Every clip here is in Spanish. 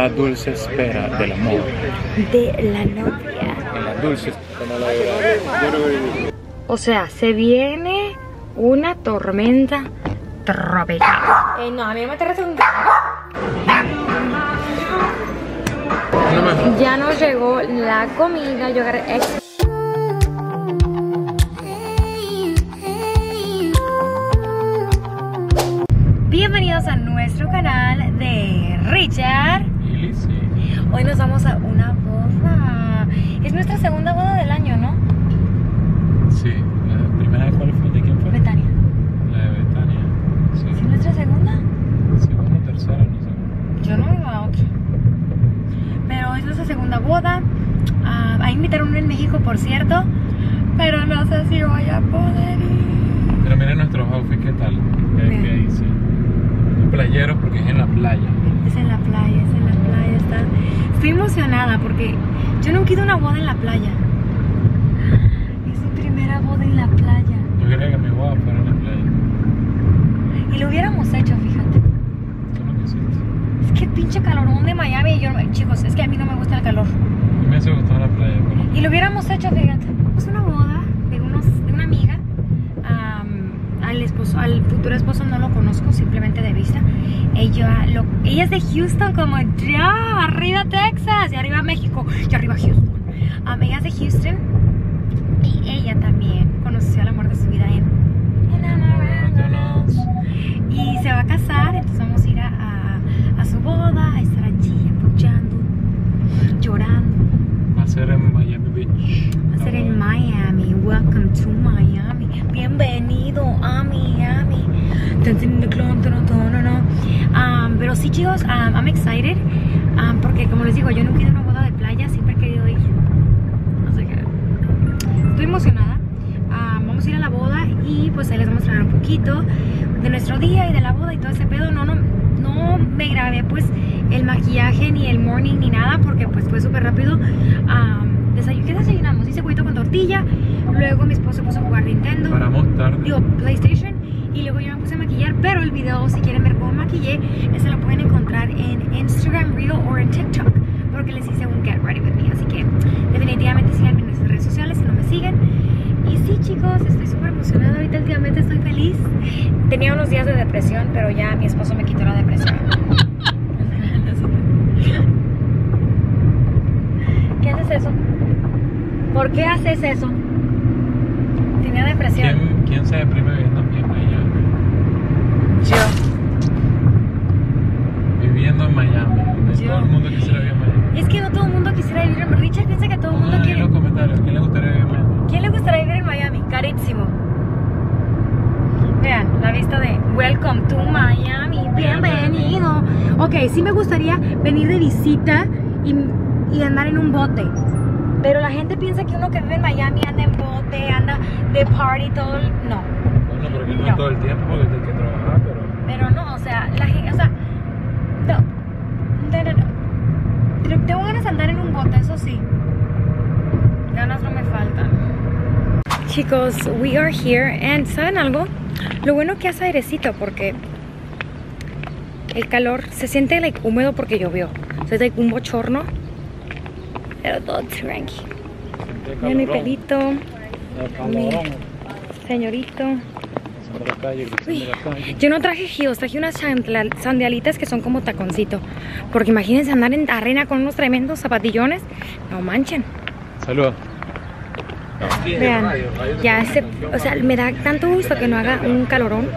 La dulce espera del amor. De la novia. La dulce O sea, se viene una tormenta tropical. Eh, no, a mí me interesa un... Ya nos llegó la comida, yo agarré Bienvenidos a nuestro canal de. Hoy nos vamos a una boda. Es nuestra segunda boda del año, ¿no? Sí, la primera cuál fue, ¿de quién fue? Betania. La de Betania. ¿Sí es nuestra segunda? Segunda, tercera, no sé. Yo no iba a otra. Pero es nuestra segunda boda. Ah, a invitar uno en México, por cierto. Pero no sé si voy a poder ir. Pero miren nuestros outfits, ¿qué tal? Hice. Un playero porque es en la playa. Es en la playa, es en la playa. Está... Estoy emocionada porque yo nunca he ido a una boda en la playa. Es mi primera boda en la playa. Yo quería que mi boda fuera en la playa. Y lo hubiéramos hecho, fíjate. Es lo que hiciste. Es que pinche calorón de Miami. y Yo, chicos, es que a mí no me gusta el calor. Mí me hubiese gustado la playa, pero... Y lo hubiéramos hecho, fíjate. Es una boda de, unos, de una amiga. Am, al esposo, al futuro esposo no lo conozco, simplemente de vista. Ella, lo, ella es de Houston, como ya, arriba Texas, y arriba México, y arriba Houston. Am, ella es de Houston. Y ella también conoció al amor de su vida en Enamorándonos. Y se va a casar, entonces vamos a ir a, a- a su boda, a estar allí apoyando, llorando. Va a ser en Miami Beach. Va a ser en Miami. Welcome to Miami. Bienvenido a Miami. Pero sí, chicos, um, I'm excited. um, porque, como les digo, yo nunca he ido a una boda de playa. Siempre he querido ir. Así que estoy emocionada. Um, vamos a ir a la boda y pues ahí les vamos a hablar un poquito de nuestro día y de la boda y todo ese pedo. No, no, no me grabé pues el maquillaje ni el morning ni nada porque pues fue súper rápido. Um, desayu- ¿Qué desayunamos? Hice huevito con tortilla. Luego mi esposo puso a jugar Nintendo. Paramos tarde. Digo, PlayStation. Y luego yo me puse a maquillar. Pero el video, si quieren ver cómo maquillé, ese lo pueden encontrar en Instagram Reel o en TikTok. Porque les hice un Get Ready With Me. Así que definitivamente síganme en mis redes sociales si no me siguen. Y sí, chicos, estoy súper emocionada. Ahorita últimamente estoy feliz. Tenía unos días de depresión, pero ya mi esposo me quitó la depresión. ¿Qué haces eso? ¿Por qué haces eso? Tenía depresión. ¿Quién, ¿Quién se deprime viviendo aquí en Miami? Yo. Viviendo en Miami. Yo. Todo el mundo quisiera vivir en Miami. Es que no todo el mundo quisiera vivir en Richard piensa que todo el mundo quiere. en los comentarios. ¿Quién le gustaría vivir en Miami? ¿Quién le gustaría vivir en Miami? Carísimo. Vean, la vista de Welcome to Miami, bienvenido. Ok, sí me gustaría venir de visita y, y andar en un bote. Pero la gente piensa que uno que vive en Miami anda en bote, anda de party todo el... No, Bueno, porque no, No. es todo el tiempo porque hay que trabajar, pero... no, o sea, la gente, o sea, no, no, no, no. Tengo ganas de andar en un bote, eso sí. Ganas no me faltan. Chicos, we are here and ¿saben algo? Lo bueno que hace airecito porque el calor se siente like húmedo porque llovió. O sea, es like un bochorno. Pero todo tranqui. Mira mi pelito, mi señorito. Uy, Yo no traje heels, traje unas sandalitas que son como taconcito. Porque imagínense andar en arena con unos tremendos zapatillones. No manchen. Saludos. Vean, ya se, o sea, me da tanto gusto que no haga un calorón.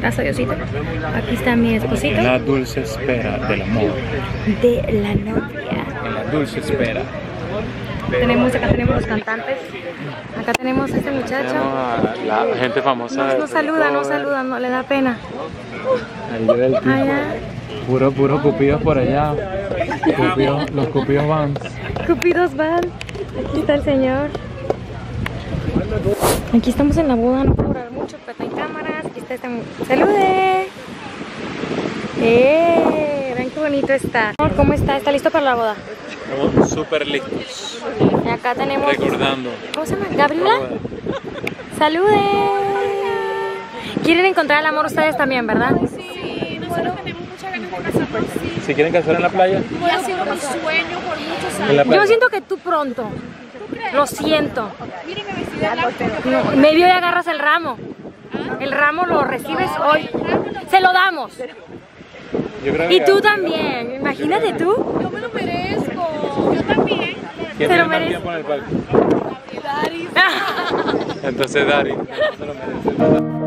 Gracias a Diosito. Aquí está mi esposito. La dulce espera del amor. De la novia. La dulce espera. Tenemos, acá tenemos los cantantes. Acá tenemos a este Tenemos muchacho. a la gente famosa. No, saluda, no saluda, no le da pena. Ahí ve el tipo. Allá. Puro, puro cupidos por allá. Cupidos- los cupidos van. Cupidos van. Aquí está el señor. Aquí estamos en la boda, no puedo durar mucho, pero hay cámaras. Aquí está este. ¡Salude! ¡Eh! Qué bonito está. Amor, ¿Cómo está? ¿Está listo para la boda? Estamos súper listos. Y acá tenemos. Recordando. ¿Cómo se llama? ¿Gabriela? ¡Salude! Quieren encontrar el amor ustedes también, ¿verdad? Sí, nosotros tenemos muchas ganas casarnos, sí. Si quieren casar en la playa, ha sido mi sueño por muchos años. Yo siento que tú pronto. ¿Tú crees? Lo siento. De blanco. No, medio y agarras el ramo. El ramo lo recibes hoy. Se lo damos. Yo creo Y que- tú también. Imagínate tú. Yo me lo merezco. Yo también. ¿Quién tiene lo merece. Entonces Dari. Se lo merece.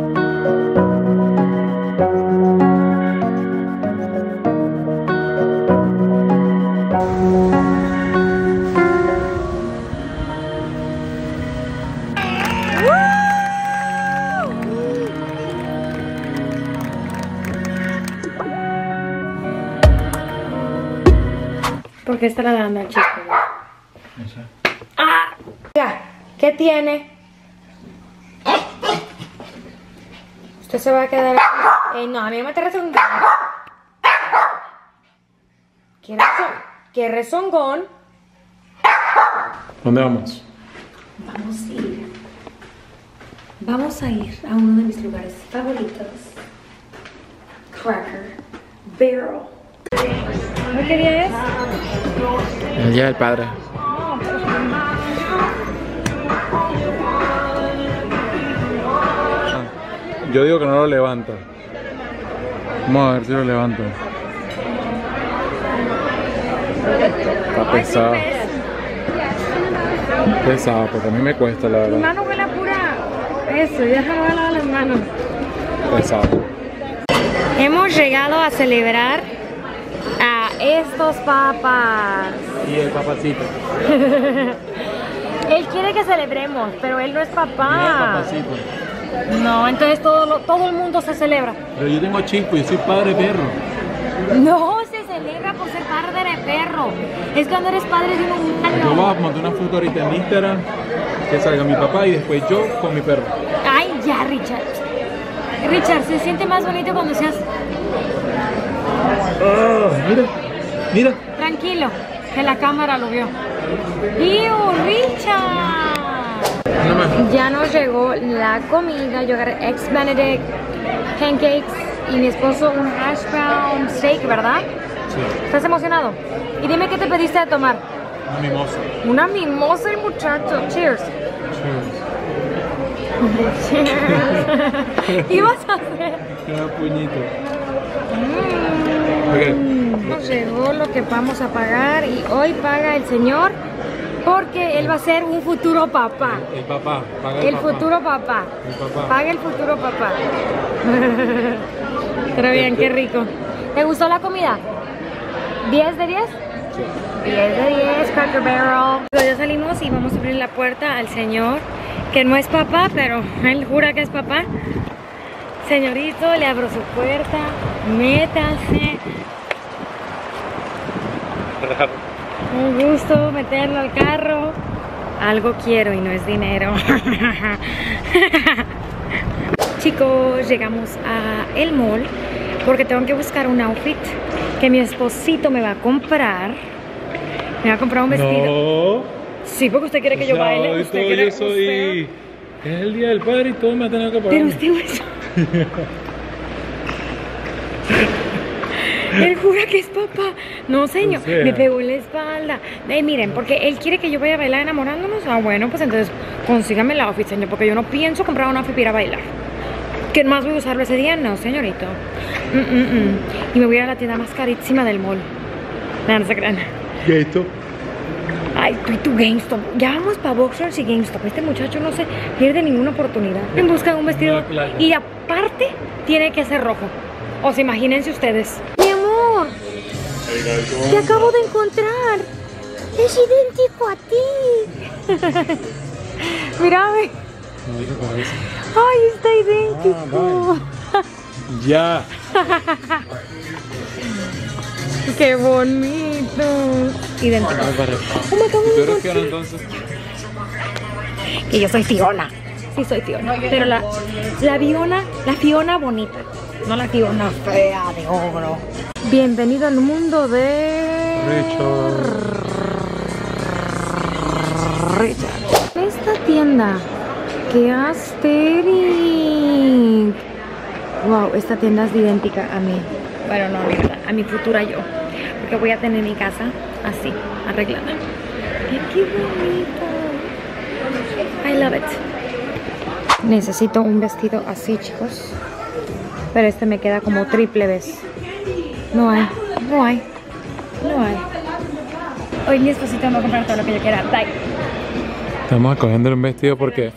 ¿Por qué está ladrando el chico? No sé. ¡Ah! Ya, ¿qué tiene? Usted se va a quedar aquí. Eh, no, a mí me te rezongón. ¿Qué, rezon- ¿Qué rezongón? ¿Dónde vamos? Vamos a ir. Vamos a ir a uno de mis lugares favoritos. Cracker Barrel. ¿No qué día es? El día del padre. Yo digo que no lo levanta. Vamos a ver si lo levanta. Está pesado. Pesado, porque a mí me cuesta la Tu verdad. mano huele a pura. Eso, ya se me a lavar las manos. Pesado. Hemos llegado a celebrar estos papas. Y el papacito. Él quiere que celebremos, pero él no es papá. papacito. No, entonces todo, lo- todo el mundo se celebra. Pero yo tengo chispo, yo soy padre perro. No se celebra por ser padre de perro. Es cuando eres padre de un Yo humano. voy a montar una foto ahorita en Instagram que salga mi papá y después yo con mi perro. Ay, ya, Richard. Richard, se siente más bonito cuando seas Ah, mira, mira. tranquilo, que la cámara lo vio. ¡Iu, Richard! Ya nos llegó la comida. Yo agarré ex Benedict, pancakes y mi esposo un hash brown steak, ¿verdad? Sí, ¿Estás emocionado? Y dime qué te pediste de tomar. una mimosa. Una mimosa el muchacho. Cheers. Cheers. Cheers. ¿Qué ibas a hacer? Queda puñito. Mm. Ok. Llegó lo que vamos a pagar y hoy paga el señor porque él va a ser un futuro papá. El papá, paga el, El papá. futuro papá. El papá. Paga el futuro papá. Pero bien, qué rico. ¿Te gustó la comida? ¿10 de 10? Sí. 10 de 10, Cracker Barrel. Luego ya salimos y vamos a abrir la puerta al señor, que no es papá, pero él jura que es papá. Señorito, le abro su puerta, métase. Un gusto meterlo al carro. Algo quiero y no es dinero. Chicos, llegamos a el mall porque tengo que buscar un outfit que mi esposito me va a comprar. Me va a comprar un vestido. No. Sí, porque usted quiere que yo O sea, baile. hoy Usted todo quiere, yo soy. Es el día del padre y todo me ha tenido que pagar. Pero usted Él jura que es papá. No, señor. O sea. Me pegó en la espalda. Eh, miren, porque él quiere que yo vaya a bailar enamorándonos. Ah, bueno, pues entonces consígame el outfit, señor. Porque yo no pienso comprar un outfit para ir a bailar. ¿Qué más voy a usarlo ese día? No, señorito. Mm, mm, mm. Y me voy a ir a la tienda más carísima del mall. No, no se crean. ¿Qué es esto? Ay, tú y tu GameStop. Ya vamos para Boxers y GameStop. Este muchacho no se pierde ninguna oportunidad. En busca de un vestido. Una. Y aparte, tiene que ser rojo. O sea, imagínense ustedes. Te acabo de encontrar. Es idéntico a ti. Mírame. Ay, está idéntico. Ya. Qué bonito. Idéntico. Oh, me acabo ¿Tú de eres encontrar. Fiona entonces? que yo soy Fiona. Sí, soy Fiona. Pero la, la Fiona, la Fiona bonita. No la Fiona fea de ogro. Bienvenido al mundo de Richard. Esta tienda. ¡Qué asteric! Wow, esta tienda es idéntica a mí. Pero no, a mi futura yo. Porque voy a tener mi casa así, arreglada. ¡Qué bonito! I love it. Necesito un vestido así, chicos. Pero este me queda como triple vez. No hay, no hay, no hay. Hoy mi esposito me va a comprar todo lo que yo quiera. Bye. Estamos escogiendo un vestido porque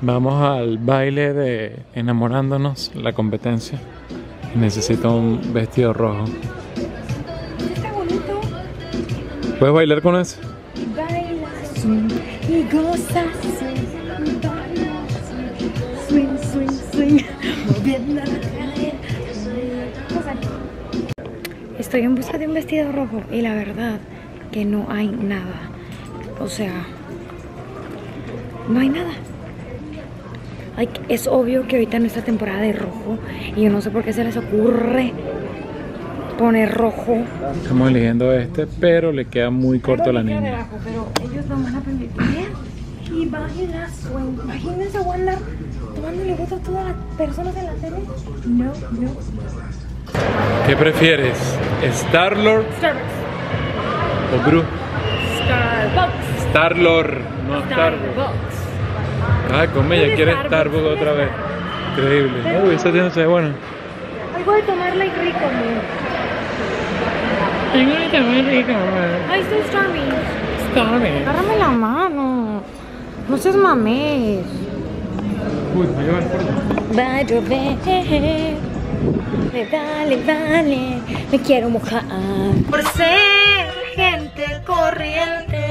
vamos al baile de enamorándonos, la competencia. Necesito un vestido rojo. Está bonito. ¿Puedes bailar con ese? Baila swing y goza swing. Baila swing, swing, swing, swing. Moviendo Estoy en busca de un vestido rojo y la verdad que no hay nada. O sea, no hay nada. Like, es obvio que ahorita no está temporada de rojo y yo no sé por qué se les ocurre poner rojo. Estamos eligiendo este, pero le queda muy corto a la niña. debajo, Pero ellos no van a permitir. Y swing. Imagínense Wanda tomándole fotos a todas las personas en la tele. No, no. ¿Qué prefieres? ¿Star-Lord Starbucks. o Gru? Starbucks. Star-Lord, no Starbucks. Starbucks. Ay, come, ya ¿Dónde quiere Starbucks? Starbucks ¿Dónde otra vez. Increíble. Uy, esa tienda se ve buena. Ay, voy a tomarla y rico, amor. Ay, estoy Starmy. Agárrame la mano. No seas mamés. Uy, me lleva el puerto. Me vale, vale. Me quiero mojar. Por ser gente corriente.